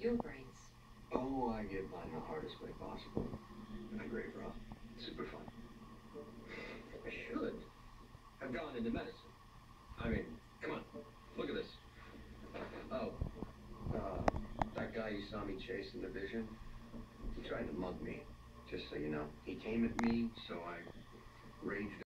your brains. Oh, I get mine the hardest way possible. I grave rob. Super fun. I should have gone into medicine. I mean, come on, look at this. Oh, uh, that guy you saw me chasing the vision, he tried to mug me, just so you know. He came at me, so I raged